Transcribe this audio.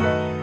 Bye.